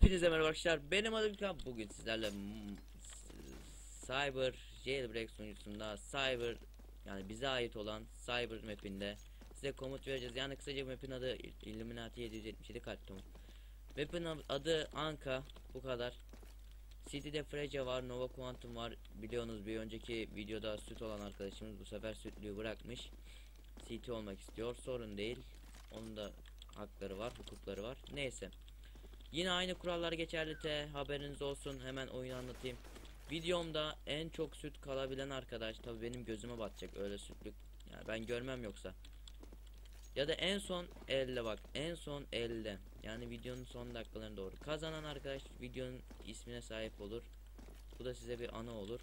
Hepinize merhaba arkadaşlar. Benim adım Kan. Bugün sizlerle Cyber Jailbreak sunucusunda Cyber yani bize ait olan Cyber map'inde size komut vereceğiz. Yani kısaca map'in adı Illuminati 777 kart tamam. Map'in adı Anka. Bu kadar. City'de Freja var, Nova Quantum var. Biliyorsunuz bir önceki videoda süt olan arkadaşımız bu sefer sütlüğü bırakmış. City olmak istiyor. Sorun değil. Onun da hakları var, hukukları var. Neyse. Yine aynı kurallar geçerli te haberiniz olsun hemen oyunu anlatayım. Videomda en çok süt kalabilen arkadaş tabi benim gözüme batacak öyle sütlük. Yani ben görmem yoksa. Ya da en son elde bak en son elde. Yani videonun son dakikalarına doğru. Kazanan arkadaş videonun ismine sahip olur. Bu da size bir ana olur.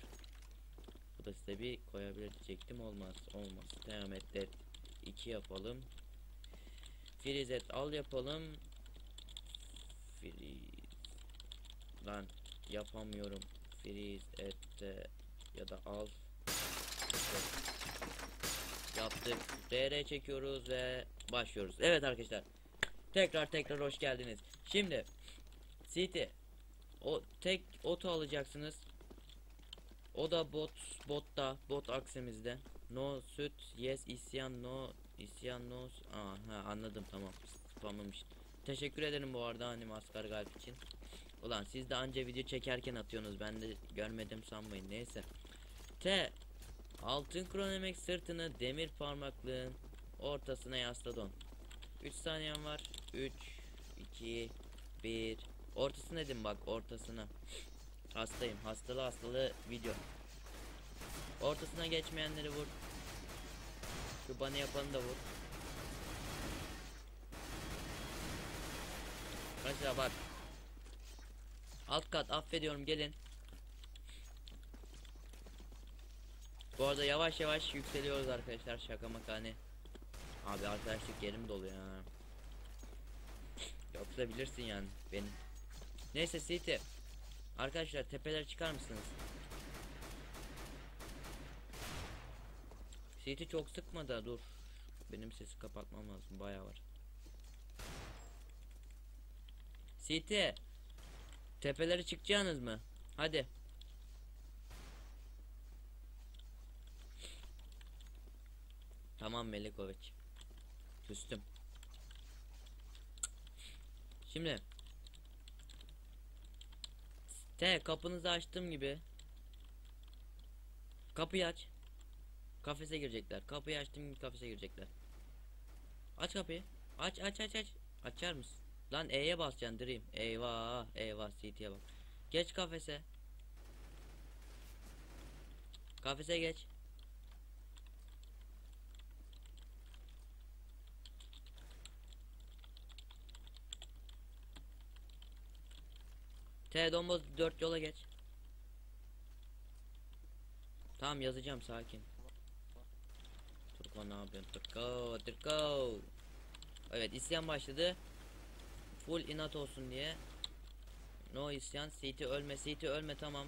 Bu da size bir koyabilir diyecektim olmaz olmaz. Devam et de 2 yapalım. Frizet al yapalım. Freeze. Lan yapamıyorum. Freeze et de ya da al. Yaptık. DR çekiyoruz ve başlıyoruz. Evet arkadaşlar. Tekrar tekrar hoş geldiniz. Şimdi City o tek oto alacaksınız. O da bot botta bot aksemizde. No süt yes isyan no isyan no Aa, ha, anladım tamam spamlamış. Teşekkür ederim bu arada hani maskar galip için. Ulan siz de anca video çekerken atıyorsunuz ben de görmedim sanmayın neyse. T Altın kronemek sırtını demir parmaklığın ortasına yasladın. 3 saniyen var. 3 2 1 Ortasına dedim bak ortasına. Hastayım. Hastalı hastalı video. Ortasına geçmeyenleri vur. Şu bana yapanı da vur. Mesela bak. Alt kat affediyorum gelin. Bu arada yavaş yavaş yükseliyoruz arkadaşlar şaka maka hani. Abi arkadaşlık yerim dolu ya. Yoksa bilirsin yani benim. Neyse City. Arkadaşlar tepelere çıkar mısınız? City çok sıkma da dur. Benim sesi kapatmam lazım bayağı var. City. Tepelere çıkacaksınız mı? Hadi. Tamam Melikovic. Küstüm. Şimdi. T kapınızı açtığım gibi. Kapıyı aç. Kafese girecekler. Kapıyı açtığım gibi kafese girecekler. Aç kapıyı. Aç aç aç aç. Açar mısın? Lan E'ye basacaksın Dream. Eyvah eyvah CT'ye bak. Geç kafese. Kafese geç. T domboz 4 yola geç. Tamam yazacağım sakin. Turko ne yapıyorsun? Turko, Turko. Evet isyan başladı. Full inat olsun diye. No isyan. CT ölme, CT ölme tamam.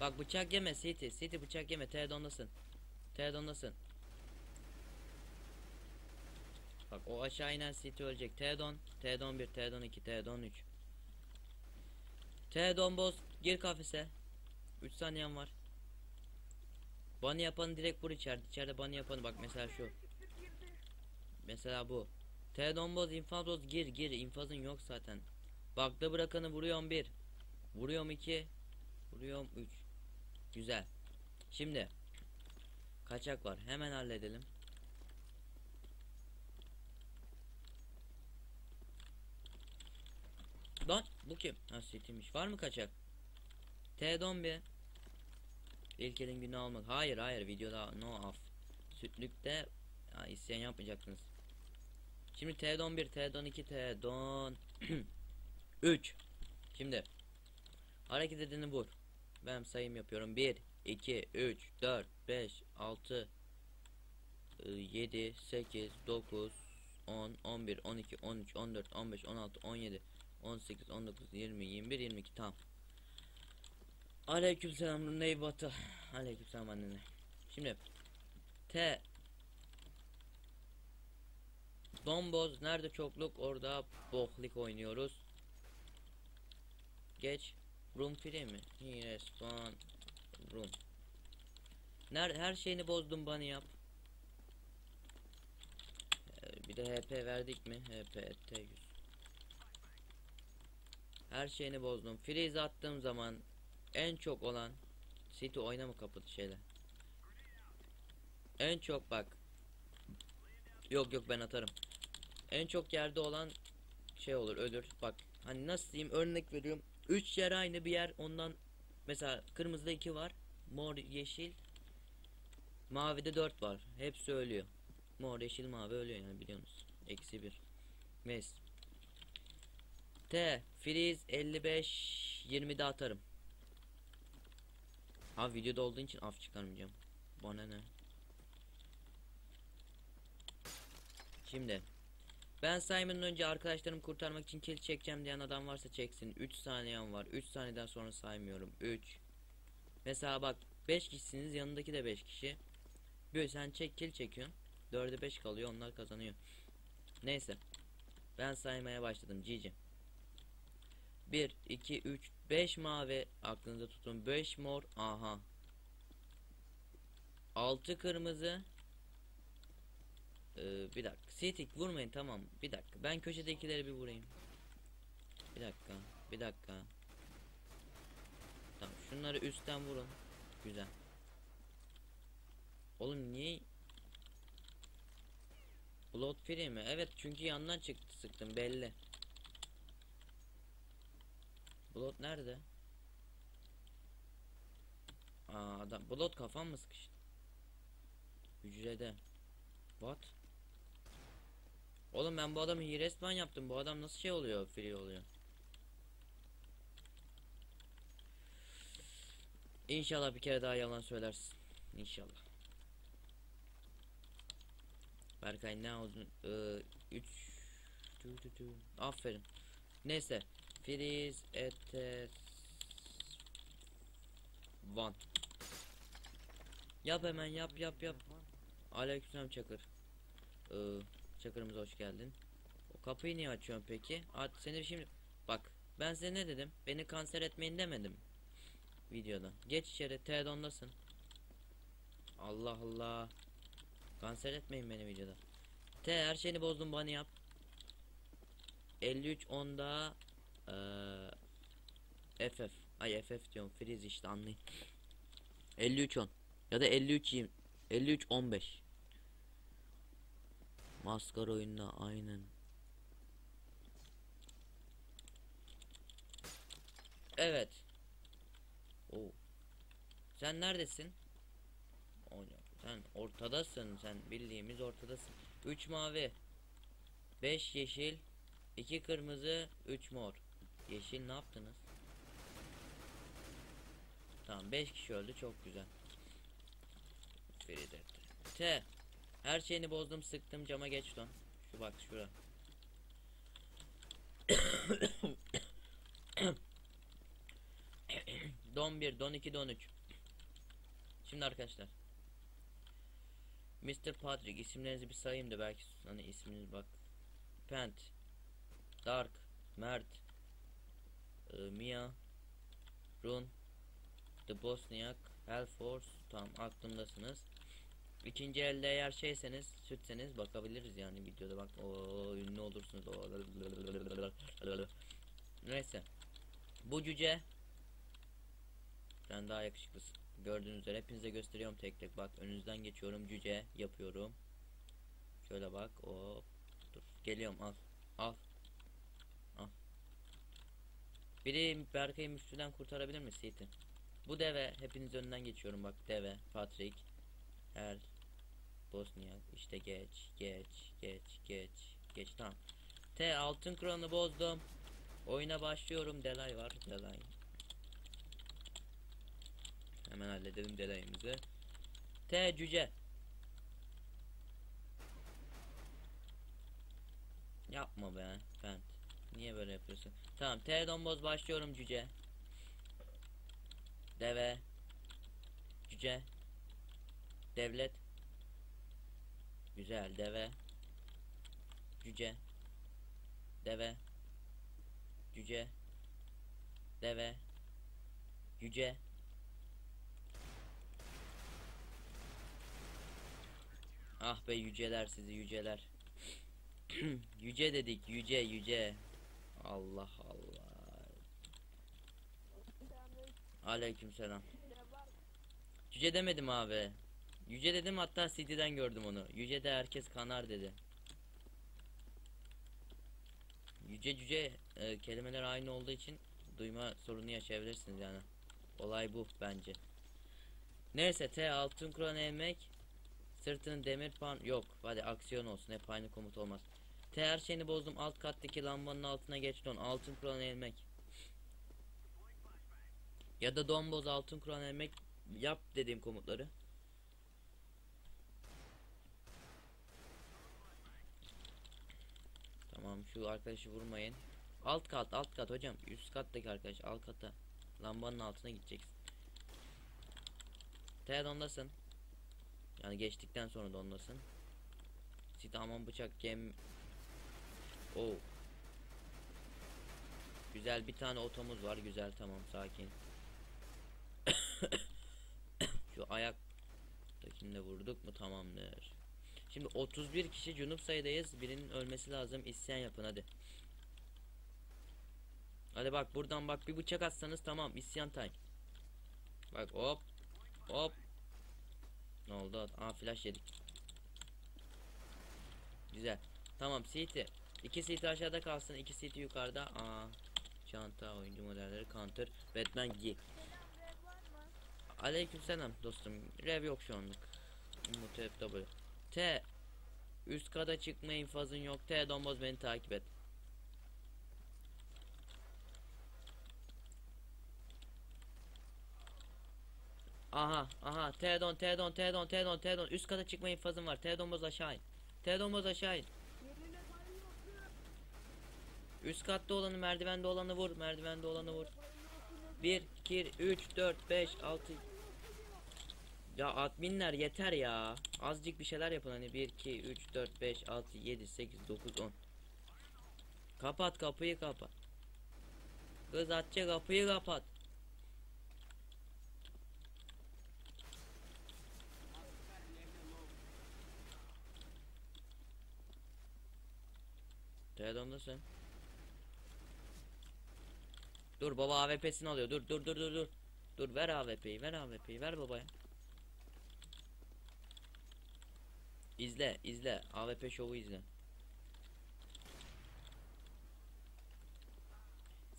Bak bıçak yeme CT, CT bıçak yeme. T dondasın. T dondasın. Bak o aşağı inen CT ölecek. T don, T don 1, T don 2, T don 3. T domboz gir kafese. 3 saniyen var. Bunny yapanı direkt vur içeride. İçeride bunny yapanı bak mesela şu. Mesela bu. T domboz infazoz gir gir. infazın yok zaten. Bakta bırakanı vuruyorum 1. Vuruyorum 2. Vuruyorum 3. Güzel. Şimdi kaçak var. Hemen halledelim. Lan bu kim? Ha setiymiş. Var mı kaçak? T-Don bir. İlk elin günü almak. Hayır hayır videoda no off. Sütlükte ya, isyan yapmayacaksınız. Şimdi T-Don 1, T-Don 2, T-Don 3. Şimdi hareket edeni vur. Ben sayım yapıyorum. 1, 2, 3, 4, 5, 6, 7, 8, 9, 10, 11, 12, 13, 14, 15, 16, 17, 18, 19, 20, 21, 22 tamam. Aleykümselam Ney Batı. Aleykümselam annene. Şimdi T Domboz nerede çokluk orada bohlik oynuyoruz. Geç. Room free mi? Yine spawn room. Nerede her şeyini bozdum bana yap. Ee, Bir de HP verdik mi? HP T100. Her şeyini bozdum. Freeze attığım zaman en çok olan City oyna mı kapadı şeyler. En çok bak. Yok yok ben atarım. En çok yerde olan şey olur ölür. Bak hani nasıl diyeyim örnek veriyorum. 3 yer aynı bir yer ondan mesela kırmızıda 2 var. Mor yeşil Mavide 4 var. Hepsi ölüyor. Mor yeşil mavi ölüyor yani biliyorsunuz. Eksi 1. Mes. T. Freeze 55 20'de atarım. Abi videoda olduğu için af çıkarmayacağım. Bana ne? Şimdi ben saymadan önce arkadaşlarımı kurtarmak için kill çekeceğim diyen adam varsa çeksin. 3 saniyem var. 3 saniyeden sonra saymıyorum. 3 Mesela bak 5 kişisiniz yanındaki de 5 kişi. Böyle sen çek kill çekiyorsun. 4'e 5 kalıyor onlar kazanıyor. Neyse. Ben saymaya başladım Cici. 1 2 3 5 mavi aklınızda tutun. 5 mor aha. 6 kırmızı. Ee, bir dakika. Sitik vurmayın tamam. Bir dakika. Ben köşedekileri bir vurayım. Bir dakika. Bir dakika. Tamam. Şunları üstten vurun. Güzel. Oğlum niye Blood free mi? Evet çünkü yandan çıktı sıktım belli. Blood nerede? Aa adam Blood kafam mı sıkıştı? Hücrede. What? Oğlum ben bu adamı resmen yaptım. Bu adam nasıl şey oluyor? Free oluyor. İnşallah bir kere daha yalan söylersin. İnşallah. Berkay ne oldu? 3 Aferin. Neyse. Freeze etes One. Yap hemen yap yap yap. Aleykümselam Çakır. Ee, Çakır'ımıza hoş geldin. O kapıyı niye açıyorsun peki? At seni şimdi bak ben size ne dedim? Beni kanser etmeyin demedim. Videoda. Geç içeri T-Don'dasın. Allah Allah. Kanser etmeyin beni videoda. T her şeyini bozdum bana yap. 53 onda eee FF. Ay FF diyorum. Freeze işte anlayın. 53 10 ya da 53 20 53 15. Maskara oyununa aynen. Evet. Oo. Sen neredesin? Sen ortadasın sen bildiğimiz ortadasın. 3 mavi 5 yeşil 2 kırmızı 3 mor Yeşil ne yaptınız? Tamam 5 kişi öldü çok güzel Feride T Her şeyini bozdum sıktım cama geç lan Şu bak şura Don 1 don 2 don 3 Şimdi arkadaşlar Mr. Patrick isimlerinizi bir sayayım da belki hani isminiz bak. Pent, Dark, Mert, e, Mia, Run, The Bosniak, Hellforce tam aklımdasınız. İkinci elde eğer şeyseniz sütseniz bakabiliriz yani videoda. Bak o ünlü olursunuz. O neyse. Bu cüce sen daha yakışıklısın. Gördüğünüz üzere hepinize gösteriyorum tek tek. Bak önünüzden geçiyorum cüce yapıyorum. Şöyle bak o dur. Geliyorum al. Al. Biri Berkay'ı müftüden kurtarabilir mi Seyit'i? Bu deve hepiniz önünden geçiyorum bak deve Patrick her Bosnia işte geç geç geç geç geç tamam. T altın kralı bozdum. Oyuna başlıyorum. Delay var. Delay. Hemen halledelim delayımızı. T cüce. Yapma be. Niye böyle yapıyorsun? Tamam T domboz başlıyorum cüce. Deve. Cüce. Devlet. Güzel deve. Cüce. Deve. Cüce. Deve. Cüce. Ah be yüceler sizi yüceler. yüce dedik yüce yüce. Allah Allah. Aleykümselam. Yüce demedim abi. Yüce dedim hatta CD'den gördüm onu. Yüce de herkes kanar dedi. Yüce cüce e, kelimeler aynı olduğu için duyma sorunu yaşayabilirsiniz yani. Olay bu bence. Neyse T altın kuran eğmek sırtının demir pan yok hadi aksiyon olsun hep aynı komut olmaz. T her şeyini bozdum alt kattaki lambanın altına geç don altın kuran eğmek. Ya da domboz altın kuran eğmek yap dediğim komutları. Tamam şu arkadaşı vurmayın. Alt kat alt kat hocam. Üst kattaki arkadaş alt kata. Lambanın altına gideceksin. T dondasın. Yani geçtikten sonra dondasın. Sit aman bıçak gem. Oo. Güzel bir tane otomuz var. Güzel tamam sakin. Şu ayaktakini de vurduk mu tamamdır. Şimdi 31 kişi cunup sayıdayız. Birinin ölmesi lazım. İsyan yapın hadi. Hadi bak buradan bak bir bıçak atsanız tamam isyan time. Bak hop hop. Ne oldu? Aa flash yedik. Güzel. Tamam CT. İki CT aşağıda kalsın. iki CT yukarıda. Aa. Çanta, oyuncu modelleri, counter, Batman giy. Aleykümselam dostum. Rev yok şu anlık. Umut hep W. T. Üst kata çıkma infazın yok. T domboz beni takip et. Aha aha T don T don T don T don T don üst kata çıkma infazın var. T domboz aşağı in. T domboz aşağı in. Üst katta olanı merdivende olanı vur. Merdivende olanı vur. 1 2 3 4 5 6 Ya adminler yeter ya. Azıcık bir şeyler yapın hani 1 2 3 4 5 6 7 8 9 10. Kapat kapıyı kapat. Kız atça kapıyı kapat. Teledomdasın. Dur baba AWP'sini alıyor. Dur dur dur dur dur. Dur ver AWP'yi ver AWP'yi ver babaya. İzle izle AWP şovu izle.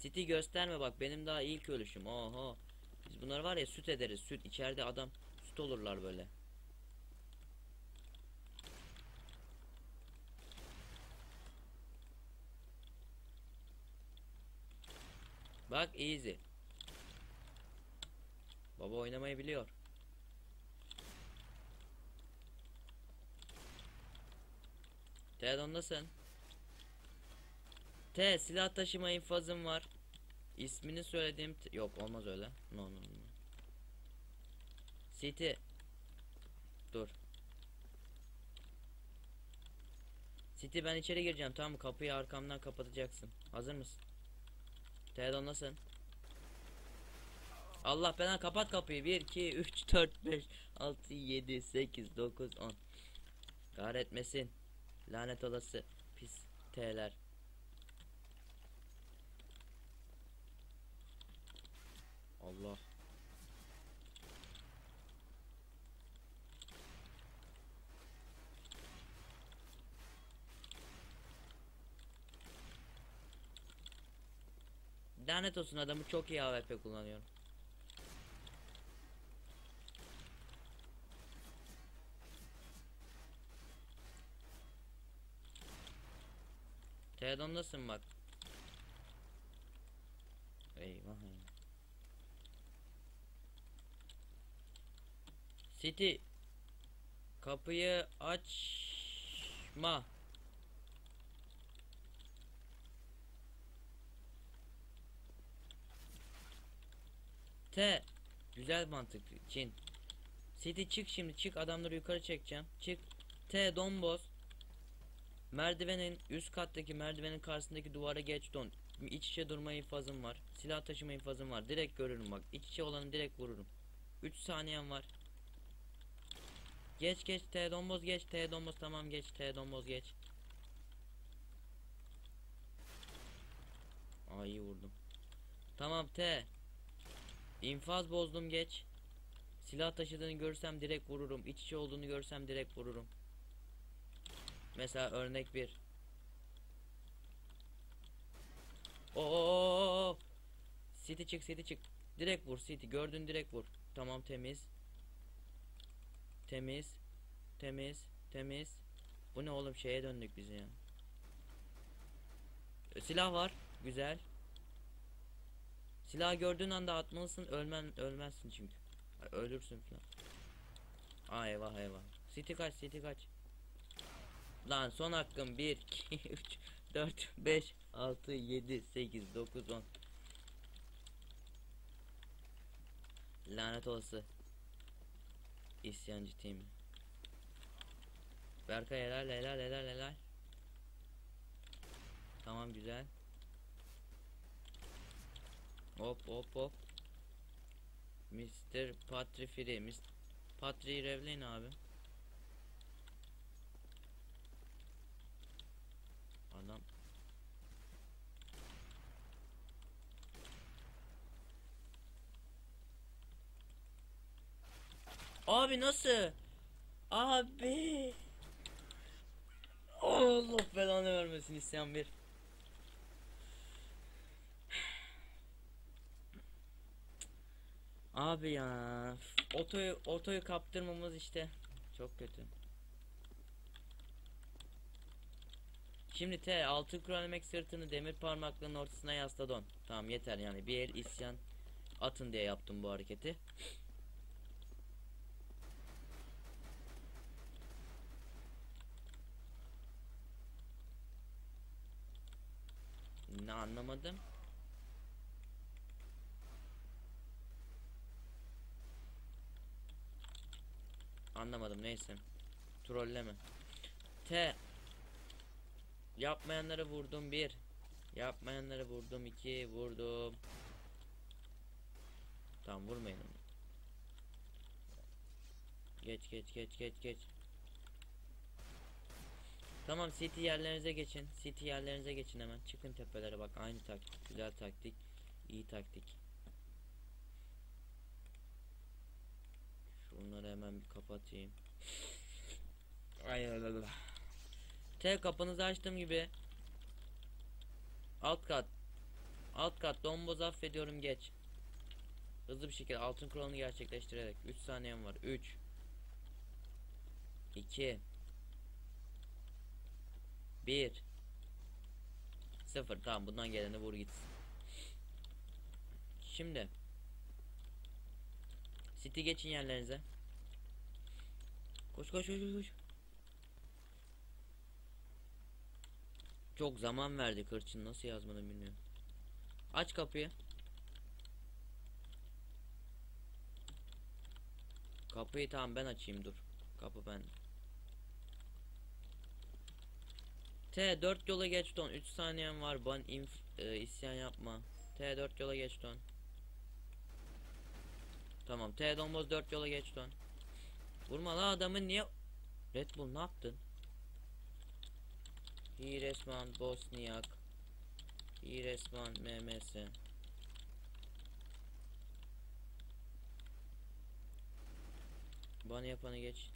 City gösterme bak benim daha ilk ölüşüm. Oho. Biz bunları var ya süt ederiz süt. içeride adam süt olurlar böyle. Bak easy. Baba oynamayı biliyor. T T silah taşıma infazım var. İsmini söylediğim yok olmaz öyle. No no no. City. Dur. City ben içeri gireceğim tamam mı? Kapıyı arkamdan kapatacaksın. Hazır mısın? Teodon nasılsın? Allah bana kapat kapıyı. 1 2 3 4 5 6 7 8 9 10. Kahretmesin. Lanet olası pis T'ler. Allah. Lanet olsun adamı çok iyi AWP kullanıyorum. Teodon'dasın bak. Eyvah eyvah. City. Kapıyı açma. T. Güzel mantık. Çin. City çık şimdi çık adamları yukarı çekeceğim. Çık. T domboz. Merdivenin üst kattaki merdivenin karşısındaki duvara geç don. İç içe durma infazım var. Silah taşıma infazım var. Direkt görürüm bak. İç içe olanı direkt vururum. 3 saniyem var. Geç geç T domboz geç T domboz tamam geç T domboz geç. Aa iyi vurdum. Tamam T. İnfaz bozdum geç. Silah taşıdığını görsem direkt vururum. İç içe olduğunu görsem direkt vururum. Mesela örnek bir. Oo! City çık, City çık. Direkt vur City. Gördün direkt vur. Tamam temiz. Temiz. Temiz. Temiz. Bu ne oğlum şeye döndük biz ya. E, Silah var. Güzel. Silah gördüğün anda atmalısın. Ölmen ölmezsin çünkü. Ölürsün falan. Aa eyvah eyvah. City kaç, City kaç. Lan son hakkım 1 2 3 4 5 6 7 8 9 10 Lanet olası İsyancı team Berkay helal helal helal helal Tamam güzel Hop hop hop Mr. Patri Free Mr. Patri Revleyin abi Adam Abi nasıl? Abi. Allah belanı vermesin isyan bir. Abi ya. Otoyu otoyu kaptırmamız işte çok kötü. Şimdi T altın kuran emek sırtını demir parmaklarının ortasına yasladın. Tamam yeter yani bir el isyan atın diye yaptım bu hareketi. Ne anlamadım. Anlamadım neyse. Trolleme. T Yapmayanları vurdum bir. Yapmayanları vurdum iki. Vurdum. Tamam vurmayın onu. Geç geç geç geç geç. Tamam city yerlerinize geçin. City yerlerinize geçin hemen. Çıkın tepelere bak aynı taktik. Güzel taktik. iyi taktik. Şunları hemen bir kapatayım. Ay ay ay, ay. T kapınızı açtığım gibi alt kat alt kat domboz affediyorum geç hızlı bir şekilde altın kuralını gerçekleştirerek 3 saniyem var 3 2 1 0 tamam bundan geleni vur gitsin şimdi City geçin yerlerinize koş koş koş koş, Çok zaman verdi Kırçın nasıl yazmadım bilmiyorum. Aç kapıyı. Kapıyı tamam ben açayım dur. Kapı ben. T 4 yola geç don. 3 saniyen var. Ban inf e, isyan yapma. T 4 yola geç don. Tamam T domboz 4 yola geç don. Vurma la adamı niye Red Bull ne yaptın? İyi resmen Bosniyak. İyi resmen MMS. Bana yapanı geç.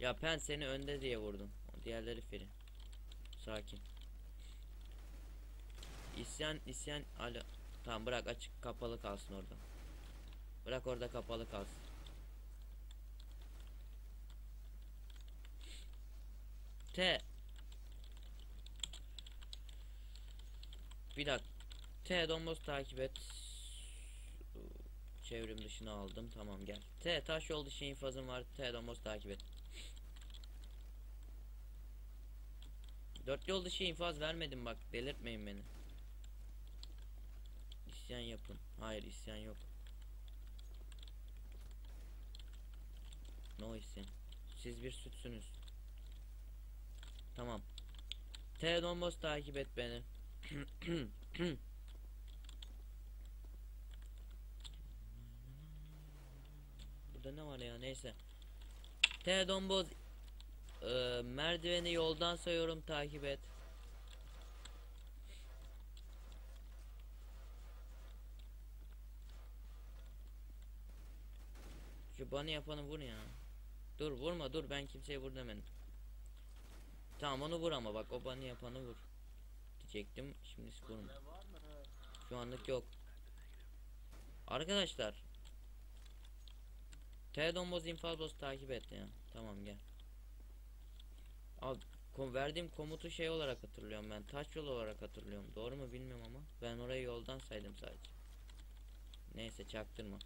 Ya pen seni önde diye vurdum. Diğerleri free. Sakin. İsyan isyan alo. Tamam bırak açık kapalı kalsın orada. Bırak orada kapalı kalsın. T Bir dakika. T domboz takip et. Çevrim dışına aldım. Tamam gel. T taş yol dışı infazım var. T domboz takip et. Dört yol dışı infaz vermedim bak. Belirtmeyin beni. İsyan yapın. Hayır isyan yok. No isyan. Siz bir sütsünüz. Tamam. T takip et beni. Burada ne var ya neyse. T Domboz e, merdiveni yoldan sayıyorum takip et. Şu bana yapanı vur ya. Dur vurma dur ben kimseye vur demedim. Tamam onu vur ama bak o bana yapanı vur. Diyecektim şimdi vurma. Şu anlık yok. Arkadaşlar. T Domboz Infalbos takip et ya. Tamam gel. Abi kom verdiğim komutu şey olarak hatırlıyorum ben. Taş yol olarak hatırlıyorum. Doğru mu bilmiyorum ama. Ben orayı yoldan saydım sadece. Neyse çaktırma.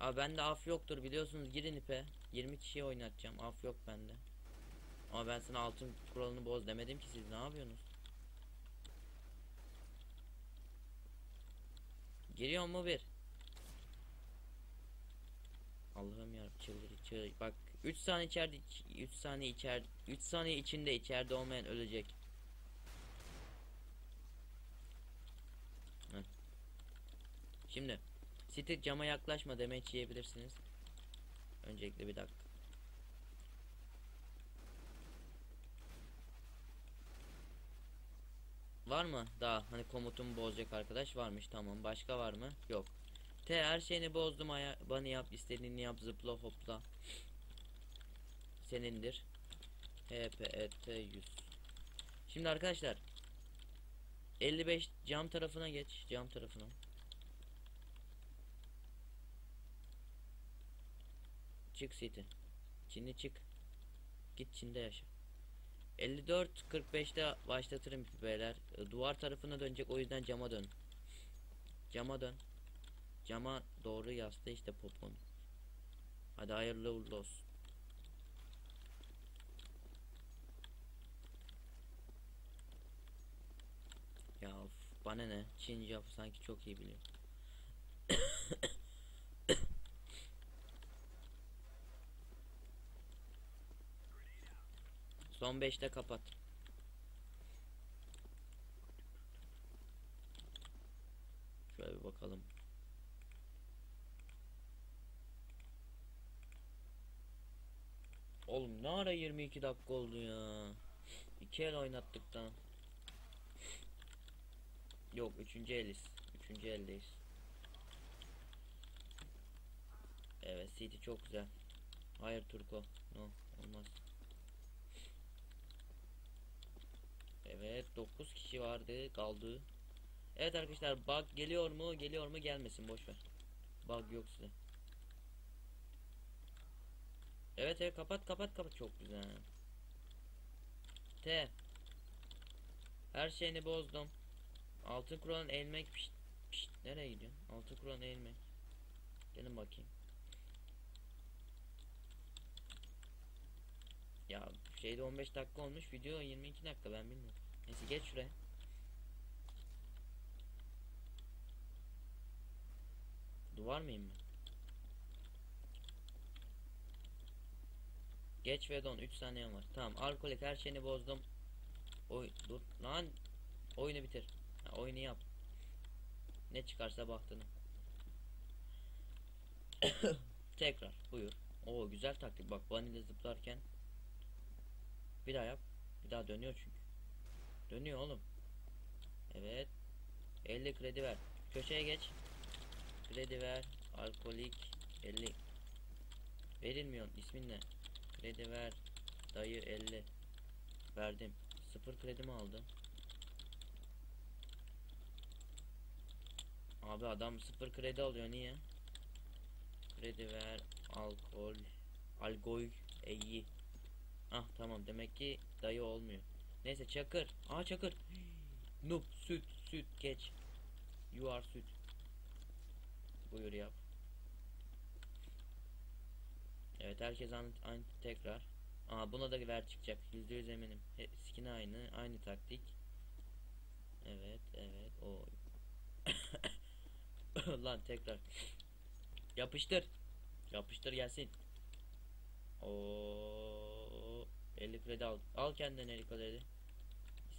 Abi bende af yoktur biliyorsunuz girin ipe. 20 kişiye oynatacağım. Af yok bende. Ama ben sana altın kuralını boz demedim ki siz ne yapıyorsunuz? Giriyor mu bir? Allah'ım ya çıldır çıldır. Bak 3 saniye içeride 3 saniye içeride 3 saniye içinde içeride olmayan ölecek. Şimdi City cama yaklaşma demeç yiyebilirsiniz. Öncelikle bir dakika. Var mı? Daha hani komutumu bozacak arkadaş varmış tamam. Başka var mı? Yok. T her şeyini bozdum aya bana yap istediğini yap zıpla hopla. Senindir. HPET 100. Şimdi arkadaşlar 55 cam tarafına geç cam tarafına. Çık City. Çinli çık. Git Çin'de yaşa. 54 45'te başlatırım beyler. E, Duvar tarafına dönecek o yüzden cama dön. Cama dön. Cama doğru yasla işte popon. Hadi hayırlı uğurlu olsun. Ya of, bana ne? Çince sanki çok iyi biliyor. Son 5'te kapat. Şöyle bir bakalım. Oğlum ne ara 22 dakika oldu ya. İki el oynattık da. Yok üçüncü eliz. Üçüncü eldeyiz. Evet City çok güzel. Hayır Turko. No olmaz. Evet 9 kişi vardı kaldı. Evet arkadaşlar bug geliyor mu geliyor mu gelmesin boş ver. Bug yok size. Evet evet kapat kapat kapat çok güzel. T. Her şeyini bozdum. Altın kuralın eğilmek pişt, pişt, nereye gidiyorsun? Altın kuralın eğilmek. Gelin bakayım. Ya şeyde 15 dakika olmuş video 22 dakika ben bilmiyorum. Neyse geç şuraya. Duvar mıyım ben? Geç ve don 3 saniyem var. Tamam alkolik her şeyini bozdum. Oy dur lan. Oyunu bitir. Ha, oyunu yap. Ne çıkarsa baktığını. Tekrar buyur. Oo güzel taktik bak vanilya zıplarken. Bir daha yap. Bir daha dönüyor çünkü. Dönüyor oğlum. Evet. 50 kredi ver. Köşeye geç. Kredi ver. Alkolik 50. Verilmiyor. İsmin ne? Kredi ver. Dayı 50. Verdim. Sıfır kredi mi aldı? Abi adam sıfır kredi alıyor niye? Kredi ver. Alkol. Algol. iyi. Ah tamam demek ki dayı olmuyor. Neyse çakır. Aa çakır. Noob süt süt geç. You are süt. Buyur yap. Evet herkes aynı, aynı tekrar. Aa buna da ver çıkacak. Yüzde yüz eminim. He, skin aynı. Aynı taktik. Evet evet o. Lan tekrar. Yapıştır. Yapıştır gelsin. Oo 50 kredi al. Al kendine 50 kredi.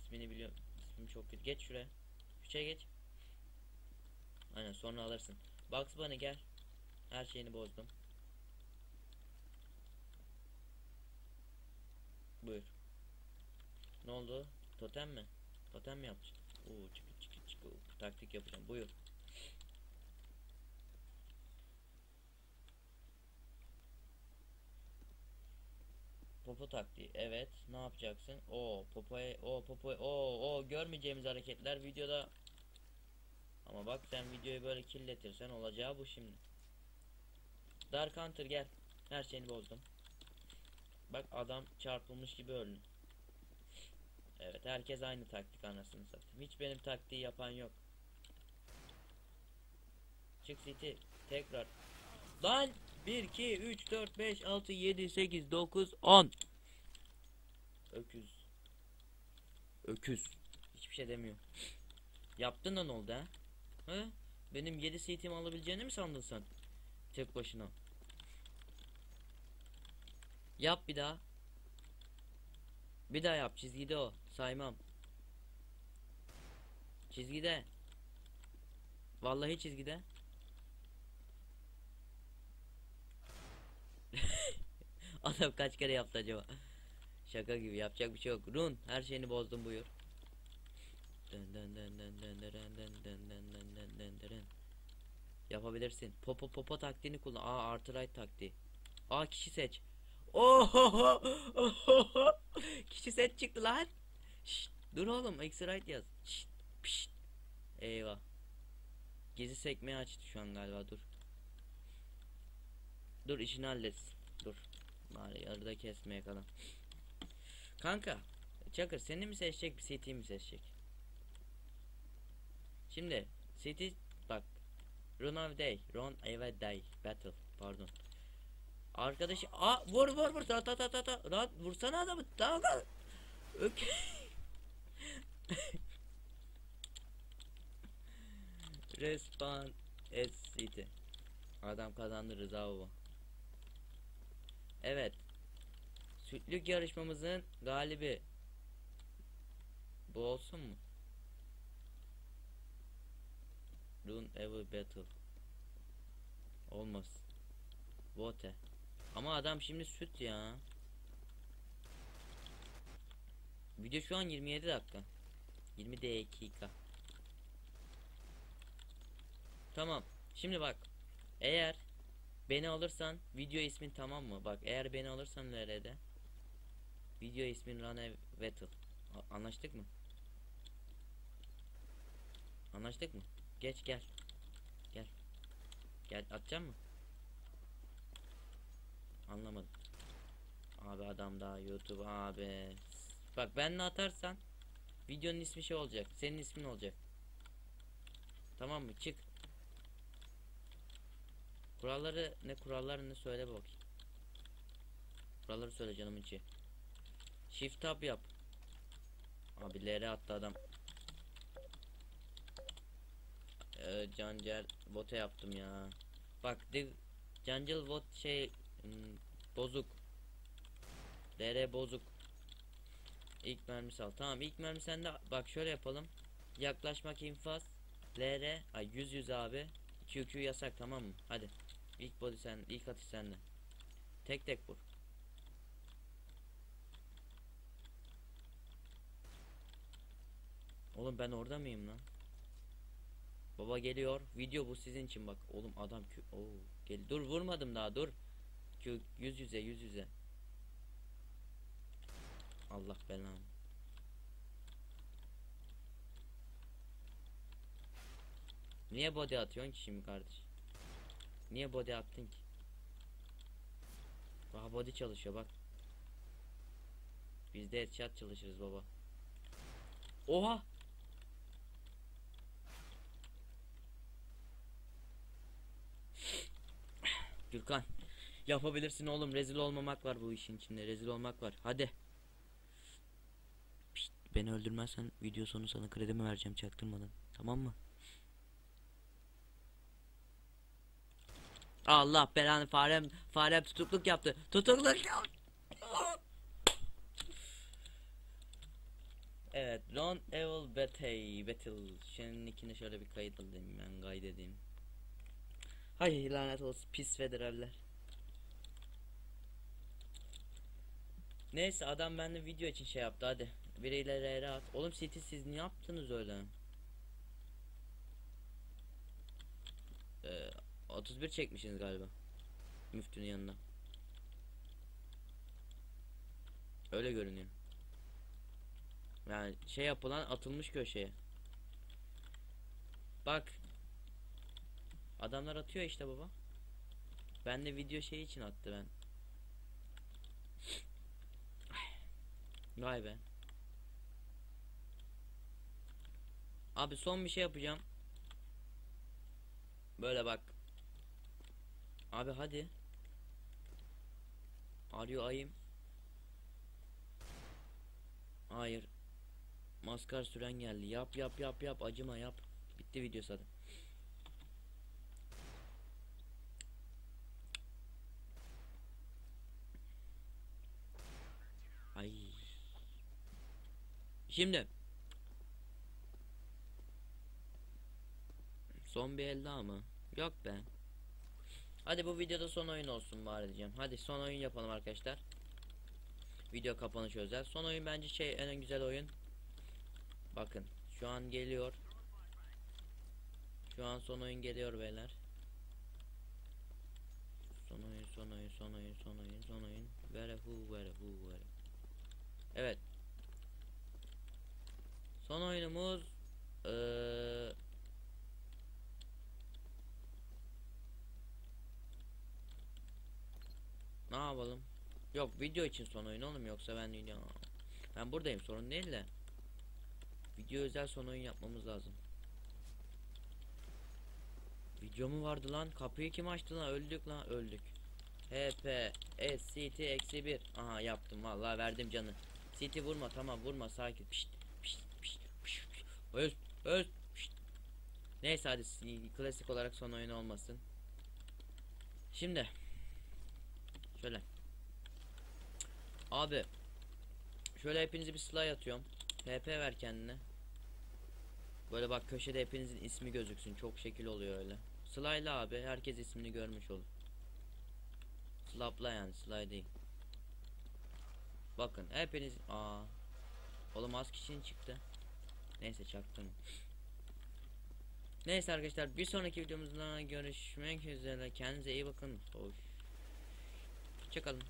İsmini biliyorum. İsmim çok kötü. Geç şuraya. Şuraya geç. Aynen sonra alırsın. Bugs Bunny gel. Her şeyini bozdum. Buyur. Ne oldu? Totem mi? Totem mi yapacaksın? Oo çıkı çıkı çıkı. Taktik yapacağım. Buyur. Popo taktiği. Evet. Ne yapacaksın? O popoya o popoya o o görmeyeceğimiz hareketler videoda. Ama bak sen videoyu böyle kirletirsen olacağı bu şimdi. Dark Hunter gel. Her şeyini bozdum. Bak adam çarpılmış gibi öldü. Evet herkes aynı taktik anasını satayım. Hiç benim taktiği yapan yok. Çık City tekrar. Lan 1 2 3 4 5 6 7 8 9 10 Öküz. Öküz. Hiçbir şey demiyor. Yaptın da ne oldu ha? He? Benim 7 CT'mi alabileceğini mi sandın sen? Tek başına. Yap bir daha. Bir daha yap çizgide o. Saymam. Çizgide. Vallahi çizgide. Adam kaç kere yaptı acaba? Şaka gibi yapacak bir şey yok. Run her şeyini bozdum buyur. Yapabilirsin. Popo popo taktiğini kullan. Aa artı right taktiği. Aa kişi seç. Oho! Oho! kişi seç çıktı lan. Şşt, dur oğlum eksi right yaz. Şşt, pişt. Eyvah. Gezi sekmeyi açtı şu an galiba dur. Dur işini halletsin. Dur. Bari yarıda kesmeye kalan. Kanka. Çakır seni mi seçecek bir CT mi seçecek? Şimdi CT bak. Run of Day. Run Eve Day. Battle. Pardon. Arkadaşı a vur vur vur ta ta ta ta rahat vursana adamı tamam kal Ök Respawn et city Adam kazandı Rıza baba Evet Sütlük yarışmamızın galibi Bu olsun mu? Run Ever Battle Olmaz Vote ama adam şimdi süt ya. Video şu an 27 dakika. 20 dakika. Tamam. Şimdi bak. Eğer beni alırsan video ismin tamam mı? Bak eğer beni alırsan LR'de video ismin Rane Vettel. Anlaştık mı? Anlaştık mı? Geç gel. Gel. Gel atacağım mı? Anlamadım. Abi adam daha YouTube abi. Bak benle atarsan videonun ismi şey olacak. Senin ismin olacak. Tamam mı? Çık. Kuralları ne kuralları ne söyle bak. Kuralları söyle canım içi. Shift tab yap. Abi LR attı adam. Ee, Cancel bota yaptım ya. Bak de Cancel bot şey Hmm, bozuk. DR bozuk. İlk mermi sal. Tamam ilk mermi sende. Bak şöyle yapalım. Yaklaşmak infaz. LR. Ay 100 100 abi. QQ yasak tamam mı? Hadi. İlk body sen, ilk atış sende. Tek tek vur. Oğlum ben orada mıyım lan? Baba geliyor. Video bu sizin için bak. Oğlum adam kü Oo, gel. Dur vurmadım daha dur. Kü yüz yüze yüz yüze. Allah belanı. Niye body atıyorsun ki şimdi kardeş? Niye body attın ki? Daha body çalışıyor bak. Biz de headshot çalışırız baba. Oha! Gürkan Yapabilirsin oğlum rezil olmamak var bu işin içinde rezil olmak var hadi Pişt, Beni öldürmezsen video sonu sana kredimi vereceğim çaktırmadan tamam mı Allah belanı farem farem tutukluk yaptı. Tutukluk. Evet, Ron Evil Battle Battle. Senin ikini şöyle bir kayıt alayım ben kaydedeyim. Hay lanet olsun pis federaller. Neyse adam bende video için şey yaptı hadi. Biriyle RR at. Oğlum City siz ne yaptınız öyle? Ee, 31 çekmişsiniz galiba. Müftünün yanında. Öyle görünüyor. Yani şey yapılan atılmış köşeye. Bak. Adamlar atıyor işte baba. Ben de video şey için attı ben. Vay be. Abi son bir şey yapacağım. Böyle bak. Abi hadi. Arıyor ayım. Hayır. Maskar süren geldi. Yap yap yap yap acıma yap. Bitti videosu hadi. Ay. Şimdi. Son bir el daha mı? Yok be. Hadi bu videoda son oyun olsun bari diyeceğim. Hadi son oyun yapalım arkadaşlar. Video kapanış özel. Son oyun bence şey en güzel oyun. Bakın şu an geliyor. Şu an son oyun geliyor beyler. Son oyun, son oyun, son oyun, son oyun, son oyun. Vere hu, vere hu, vere. Evet. Son oyunumuz eee Ne yapalım? Yok video için son oyun oğlum yoksa ben video ben buradayım sorun değil de video özel son oyun yapmamız lazım. Video mu vardı lan? Kapıyı kim açtı lan? Öldük lan öldük. HP SCT eksi 1 Aha yaptım vallahi verdim canı. CT vurma tamam vurma sakin. Pişt, pişt, pişt, pişt. Öz öz pişt. Neyse hadi klasik olarak son oyun olmasın. Şimdi Şöyle. Abi. Şöyle hepinizi bir slay atıyorum. PP ver kendine. Böyle bak köşede hepinizin ismi gözüksün. Çok şekil oluyor öyle. Slayla abi. Herkes ismini görmüş olur. Slapla yani. Slay değil. Bakın hepiniz... Aa. Oğlum az kişinin çıktı. Neyse çaktım. Neyse arkadaşlar bir sonraki videomuzda görüşmek üzere. Kendinize iyi bakın. Hoş. Hoşçakalın.